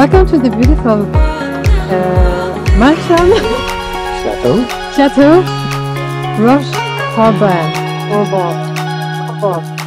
Welcome to the beautiful uh, mansion, Chateau. chateau, Roche Robert. Robert. Robert.